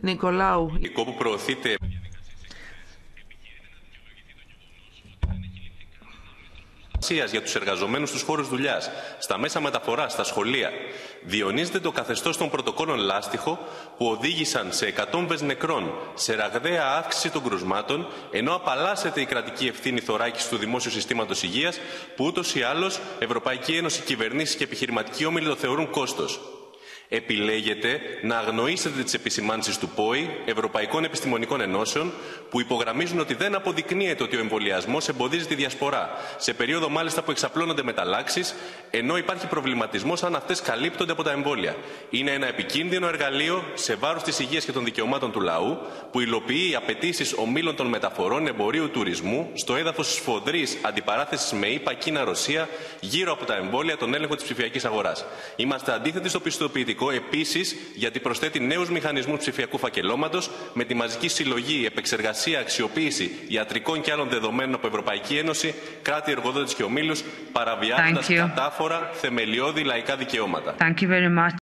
Νικολάου. που προωθείται για τους εργαζομένους στους χώρους δουλειάς, στα μέσα μεταφοράς, στα σχολεία. Διονύζεται το καθεστώς των πρωτοκόλων λάστιχο που οδήγησαν σε εκατόμβες νεκρών, σε ραγδαία αύξηση των κρουσμάτων, ενώ απαλλάσσεται η κρατική ευθύνη θωράκισης του δημόσιου συστήματος υγείας, που ούτως ή άλλως Ευρωπαϊκή Ένωση, κυβερνήσεις και επιχειρηματικοί όμιλοι το θεωρούν κόστος επιλέγετε να αγνοήσετε τις επισημάνσεις του ΠΟΗ, Ευρωπαϊκών Επιστημονικών Ενώσεων, που υπογραμμίζουν ότι δεν αποδεικνύεται ότι ο εμβολιασμός εμποδίζει τη διασπορά, σε περίοδο μάλιστα που εξαπλώνονται μεταλλάξεις, ενώ υπάρχει προβληματισμός αν αυτές καλύπτονται από τα εμβόλια. Είναι ένα επικίνδυνο εργαλείο σε βάρος της υγείας και των δικαιωμάτων του λαού, που υλοποιεί απαιτήσεις ομίλων των μεταφορών, εμπορίου, τουρισμού, στο έδαφος σφοδρής αντιπαράθεσης με ΗΠΑ, Κίνα, Ρωσία, γύρω από τα εμβόλια, τον έλεγχο της ψηφιακής αγοράς. Είμαστε αντίθετοι στο πιστοποιητικό σημαντικό επίσης γιατί προσθέτει νέους μηχανισμούς ψηφιακού φακελώματος με τη μαζική συλλογή, επεξεργασία, αξιοποίηση ιατρικών και άλλων δεδομένων από Ευρωπαϊκή Ένωση, κράτη, εργοδότες και ομίλους, παραβιάζοντας κατάφορα θεμελιώδη λαϊκά δικαιώματα.